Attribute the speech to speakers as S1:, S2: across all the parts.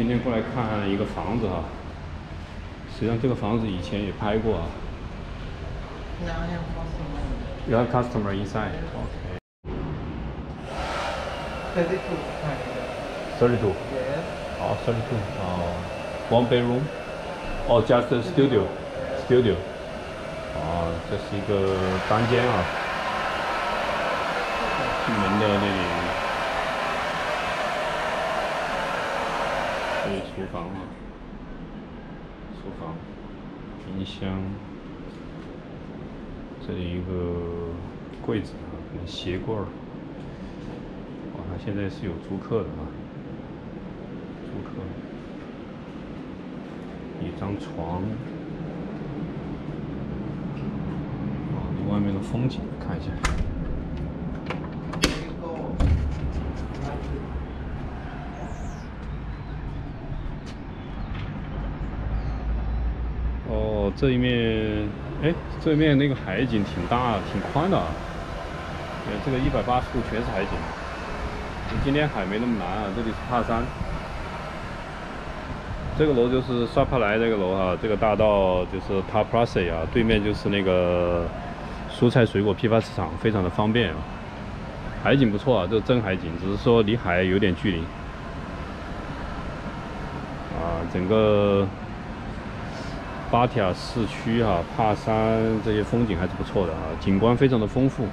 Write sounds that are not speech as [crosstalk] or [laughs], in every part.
S1: 今天过来看一个房子哈，实际上这个房子以前也拍过啊。
S2: Now I have customer.
S1: You have customer inside. Okay.
S2: 32.
S1: Thirty-two.
S2: Yes.
S1: 哦，one bedroom. 哦，just a studio. Studio. 哦，这是一个单间啊。进门的那里，这厨房啊，厨房，冰箱，这里一个柜子啊，可能鞋柜儿。哇，他现在是有租客的啊，租客，一张床，外面的风景看一下。
S2: There you go.
S1: 哦，这一面，哎，这一面那个海景挺大、挺宽的啊。对，这个一百八十度全是海景。今天海没那么蓝啊，这里是帕山。这个楼就是沙帕莱这个楼啊，这个大道就是 t a p r a s e 啊，对面就是那个蔬菜水果批发市场，非常的方便啊。海景不错啊，这是真海景，只是说离海有点距离。啊，整个芭提雅市区哈、帕山这些风景还是不错的啊，景观非常的丰富。啊，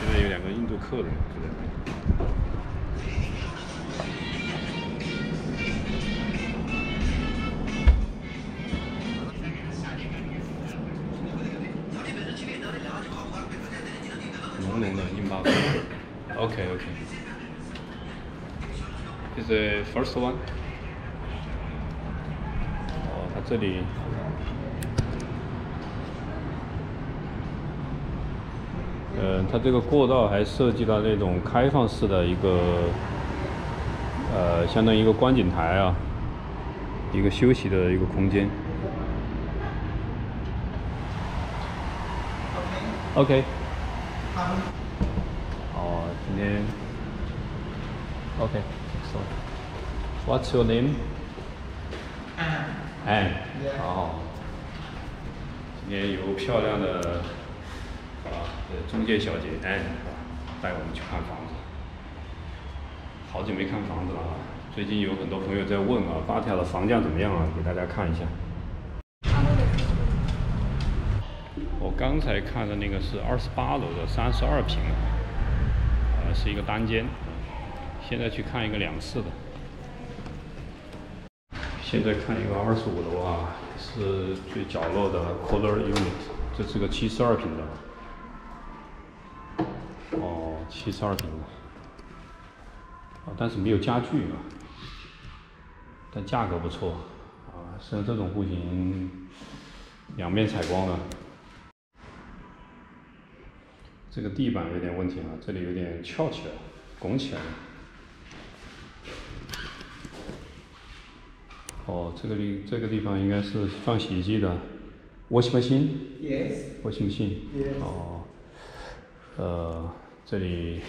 S1: 这边有两个印度客人就在。浓浓的印巴风。OK OK。Is the first one？这里呃，它这个过道还设计了那种开放式的一个，呃，相当于一个观景台啊，一个休息的一个空间。OK。哦，今天 OK，so What's your name? 哎，
S2: 好
S1: 好。今天有漂亮的啊，中介小姐哎带我们去看房子。好久没看房子了啊，最近有很多朋友在问啊，芭提雅的房价怎么样啊？给大家看一下。我刚才看的那个是二十八楼的三十二平，呃，是一个单间。现在去看一个两室的。现在看一个二十五楼啊，是最角落的 corner unit，这是个七十二平的。哦，七十二平的。啊，但是没有家具啊，但价格不错啊，像这种户型，两面采光的。这个地板有点问题啊，这里有点翘起来，拱起来了。哦，这个地这个地方应该是放洗衣机的，washing machine。
S2: Yes.
S1: washing machine。
S2: Yes.
S1: 哦，呃，这里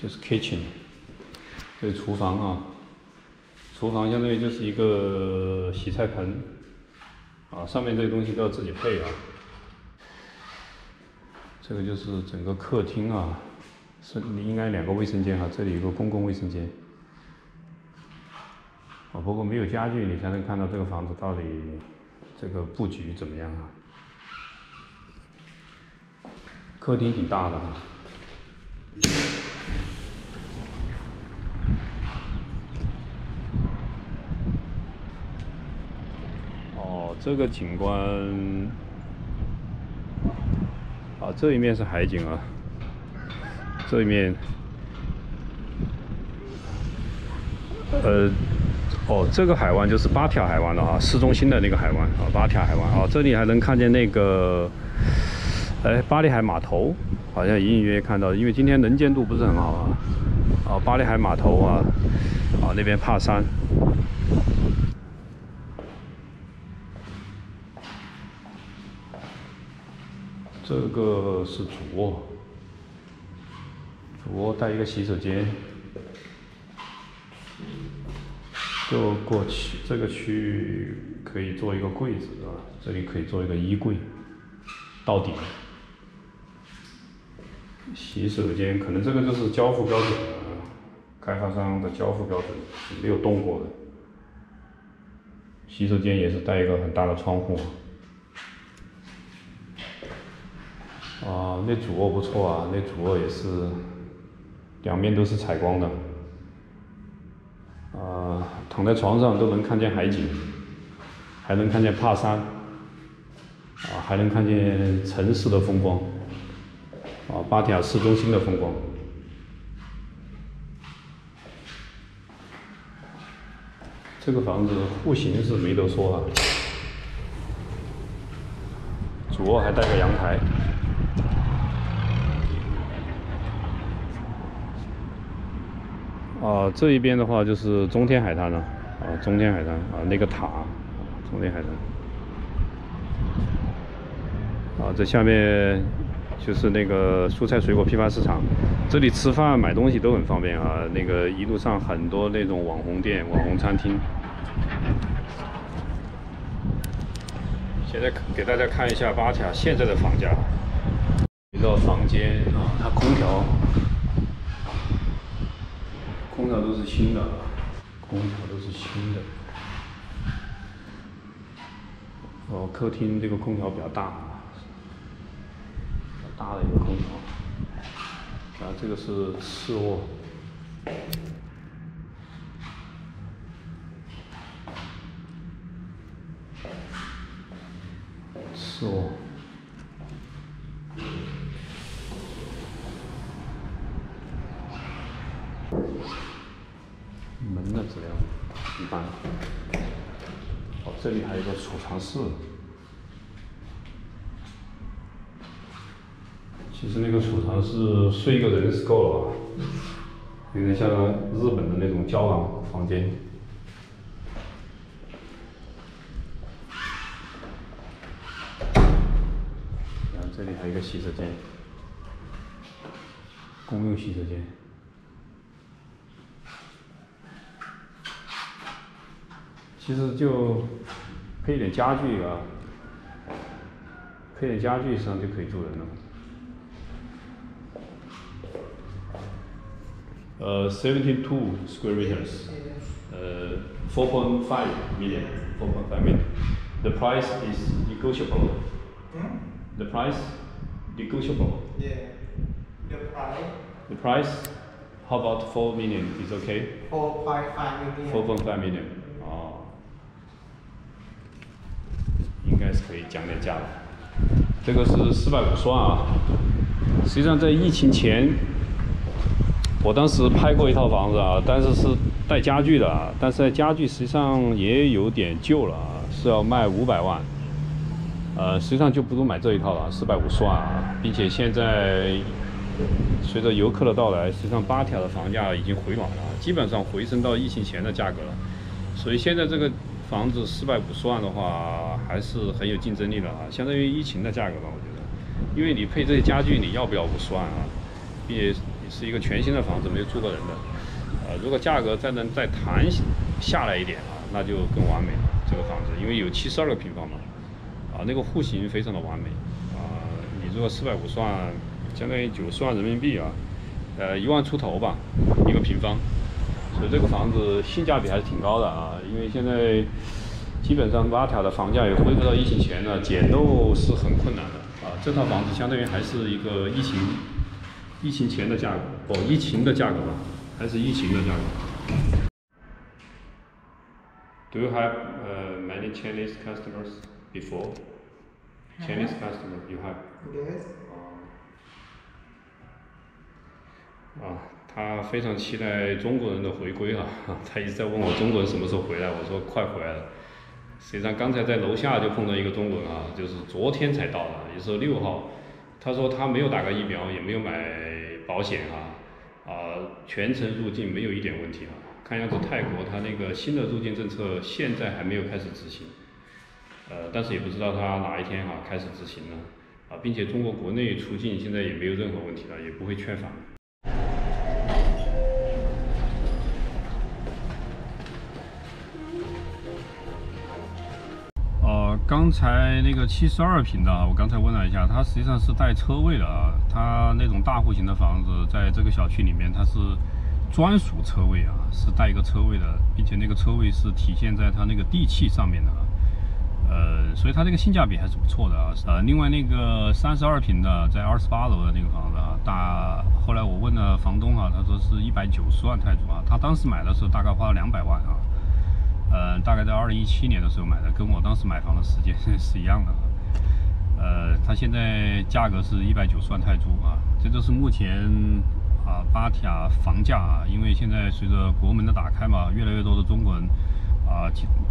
S1: 就是 kitchen，这是厨房啊。厨房相当于就是一个洗菜盆，啊，上面这些东西都要自己配啊。这个就是整个客厅啊，是应该两个卫生间哈、这里有个公共卫生间。不过没有家具，你才能看到这个房子到底这个布局怎么样啊。客厅挺大的哈。哦，这个景观，啊，这一面是海景啊，这一面，呃，哦，这个海湾就是芭提雅海湾了啊，市中心的那个海湾啊，芭提雅海湾啊，这里还能看见那个。哎，巴黎海码头好像隐隐约约看到，因为今天能见度不是很好啊。啊，巴黎海码头啊，啊那边帕山。这个是主卧，主卧带一个洗手间，就过去这个区域可以做一个柜子啊，这里可以做一个衣柜，到顶。洗手间可能这个就是交付标准啊，开发商的交付标准没有动过的。洗手间也是带一个很大的窗户。啊，那主卧不错啊，那主卧也是两面都是采光的。啊，躺在床上都能看见海景，还能看见帕山，啊，还能看见城市的风光。啊，芭提雅市中心的风光。这个房子户型是没得说啊，主卧还带个阳台。啊，这一边的话就是中天海滩了，啊，中天海滩啊，那个塔，中天海滩。啊，这下面。就是那个蔬菜水果批发市场，这里吃饭买东西都很方便啊。那个一路上很多那种网红店、网红餐厅。现在给大家看一下芭提雅现在的房价。一个房间啊，它空调，空调都是新的，空调都是新的。哦，客厅这个空调比较大。大的一个空调，啊，这个是次卧，次卧，门的质量一般，哦，这里还有个储藏室。其实那个储藏室睡一个人是够了，有点像日本的那种胶囊房间。然后这里还有一个洗手间，公用洗手间。其实就配点家具啊，配点家具实际上就可以住人了。Uh, 72 square meters, uh, 4.5 million, 4.5 million. The price is negotiable.
S2: Hmm?
S1: The price negotiable.
S2: Yeah. The price
S1: The price, how about 4 million is okay?
S2: 4.5 million.
S1: 4.5 million. 可以讲点价了。这个是四百五十万啊。实际上在疫情前。我当时拍过一套房子啊，但是是带家具的，但是家具实际上也有点旧了啊，是要卖五百万，呃，实际上就不如买这一套了，四百五十万啊，并且现在随着游客的到来，实际上八条的房价已经回暖了，基本上回升到疫情前的价格了，所以现在这个房子四百五十万的话，还是很有竞争力的啊，相当于疫情的价格吧，我觉得，因为你配这些家具，你要不要五十万啊？并且。是一个全新的房子，没有住过人的，呃，如果价格再能再谈下来一点啊，那就更完美了。这个房子，因为有七十二个平方嘛，啊，那个户型非常的完美，啊，你如果四百五十万，相当于九十万人民币啊，呃，一万出头吧，一个平方，所以这个房子性价比还是挺高的啊。因为现在基本上八条的房价也恢复到疫情前了，捡漏是很困难的啊。这套房子相当于还是一个疫情。疫情前的价格，哦，疫情的价格吧，还是疫情的价格？Do you have uh many Chinese customers before? Chinese customer you have?
S2: Yes.
S1: 啊，他非常期待中国人的回归啊！[laughs] 他一直在问我中国人什么时候回来，我说快回来了。实际上刚才在楼下就碰到一个中国人啊，就是昨天才到的，也是六号。他说他没有打过疫苗，也没有买保险啊，啊，全程入境没有一点问题啊。看样子泰国他那个新的入境政策现在还没有开始执行，呃，但是也不知道他哪一天哈开始执行呢，啊，并且中国国内出境现在也没有任何问题了，也不会劝返。刚才那个七十二平的，我刚才问了一下，它实际上是带车位的啊。它那种大户型的房子，在这个小区里面，它是专属车位啊，是带一个车位的，并且那个车位是体现在它那个地契上面的啊。呃，所以它这个性价比还是不错的啊。呃，另外那个三十二平的，在二十八楼的那个房子啊，大后来我问了房东啊，他说是一百九十万泰铢啊。他当时买的时候大概花了两百万啊。呃，大概在二零一七年的时候买的，跟我当时买房的时间 [laughs] 是一样的。呃，它现在价格是一百九十万泰铢啊。这都是目前啊巴提雅房价啊，因为现在随着国门的打开嘛，越来越多的中国人。啊，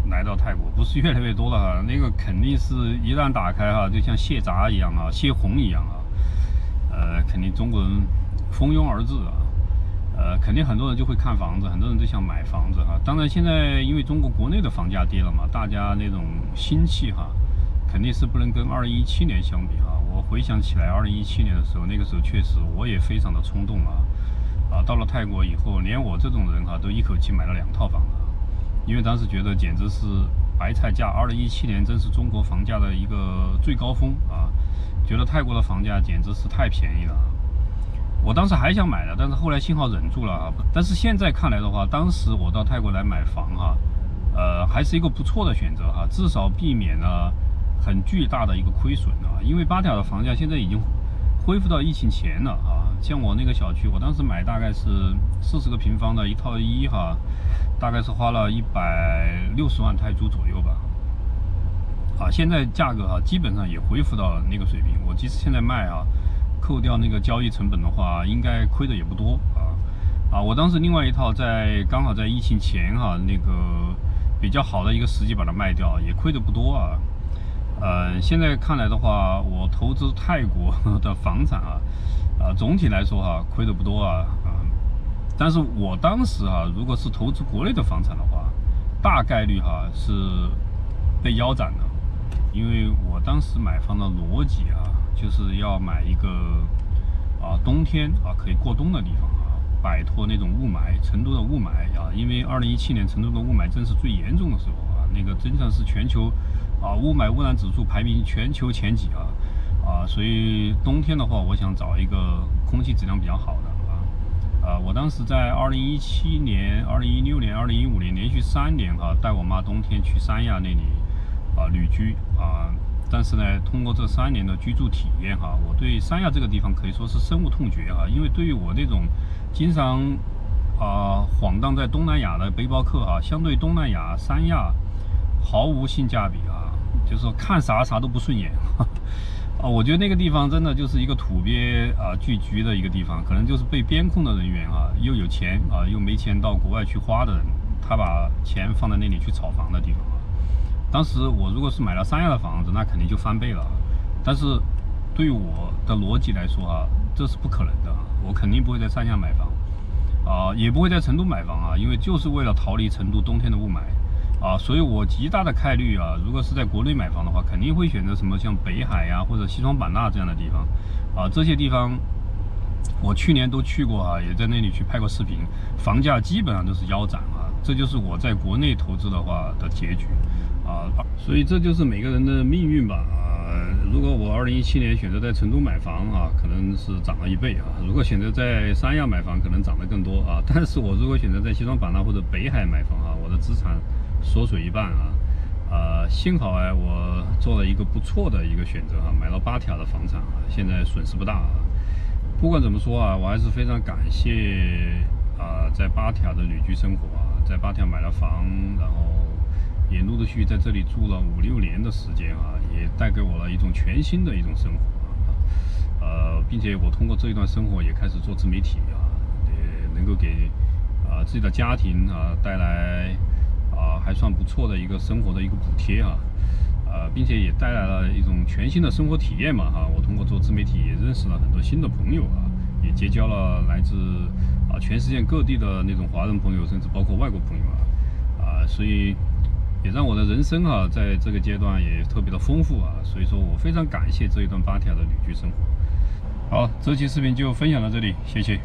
S1: 来到泰国不是越来越多了哈，那个肯定是一旦打开哈，就像卸闸一样啊，泄洪一样啊，呃，肯定中国人蜂拥而至啊，呃，肯定很多人就会看房子，很多人就想买房子哈。当然现在因为中国国内的房价跌了嘛，大家那种心气哈，肯定是不能跟二零一七年相比哈。我回想起来，二零一七年的时候，那个时候确实我也非常的冲动啊，啊，到了泰国以后，连我这种人哈，都一口气买了两套房子。因为当时觉得简直是白菜价，二零一七年真是中国房价的一个最高峰啊！觉得泰国的房价简直是太便宜了。我当时还想买的，但是后来幸好忍住了啊。但是现在看来的话，当时我到泰国来买房哈，呃，还是一个不错的选择哈，至少避免了很巨大的一个亏损啊。因为巴条的房价现在已经恢复到疫情前了啊。像我那个小区，我当时买大概是四十个平方的一套一哈。大概是花了一百六十万泰铢左右吧，啊，现在价格啊基本上也恢复到那个水平。我即使现在卖啊，扣掉那个交易成本的话，应该亏的也不多啊。啊，我当时另外一套在刚好在疫情前哈，那个比较好的一个时机把它卖掉，也亏的不多啊。呃，现在看来的话，我投资泰国的房产啊，啊，总体来说哈，亏的不多啊。但是我当时哈，如果是投资国内的房产的话，大概率哈是被腰斩的，因为我当时买房的逻辑啊，就是要买一个啊冬天啊可以过冬的地方啊，摆脱那种雾霾，成都的雾霾啊，因为二零一七年成都的雾霾正是最严重的时候啊，那个真的是全球啊雾霾污染指数排名全球前几啊啊，所以冬天的话，我想找一个空气质量比较好的。啊啊，我当时在二零一七年、二零一六年、二零一五年连续三年哈，带我妈冬天去三亚那里啊旅居啊。但是呢，通过这三年的居住体验哈，我对三亚这个地方可以说是深恶痛绝啊。因为对于我那种经常啊晃荡在东南亚的背包客哈，相对东南亚三亚毫无性价比啊，就是说看啥啥都不顺眼。[laughs] 啊，我觉得那个地方真的就是一个土鳖啊聚居的一个地方，可能就是被边控的人员啊，又有钱啊，又没钱到国外去花的人，他把钱放在那里去炒房的地方。当时我如果是买了三亚的房子，那肯定就翻倍了。但是对于我的逻辑来说啊，这是不可能的，我肯定不会在三亚买房啊，也不会在成都买房啊，因为就是为了逃离成都冬天的雾霾。啊，所以我极大的概率啊，如果是在国内买房的话，肯定会选择什么像北海呀或者西双版纳这样的地方，啊，这些地方我去年都去过啊，也在那里去拍过视频，房价基本上都是腰斩啊，这就是我在国内投资的话的结局啊，所以这就是每个人的命运吧啊，如果我二零一七年选择在成都买房啊，可能是涨了一倍啊，如果选择在三亚买房，可能涨得更多啊，[laughs] 但是我如果选择在西双版纳或者北海买房啊，我的资产。缩水一半啊，啊，幸好哎，我做了一个不错的一个选择啊，买了八条的房产啊，现在损失不大啊。不管怎么说啊，我还是非常感谢啊，在八条的旅居生活啊，在八条买了房，然后也陆陆续续在这里住了五六年的时间啊，也带给我了一种全新的一种生活啊，呃，并且我通过这一段生活也开始做自媒体啊，也能够给啊自己的家庭啊带来。啊，还算不错的一个生活的一个补贴啊，呃，并且也带来了一种全新的生活体验嘛哈。我通过做自媒体也认识了很多新的朋友啊，也结交了来自啊全世界各地的那种华人朋友，甚至包括外国朋友啊，啊，所以也让我的人生啊在这个阶段也特别的丰富啊。所以说我非常感谢这一段八条的旅居生活。好，这期视频就分享到这里，谢谢。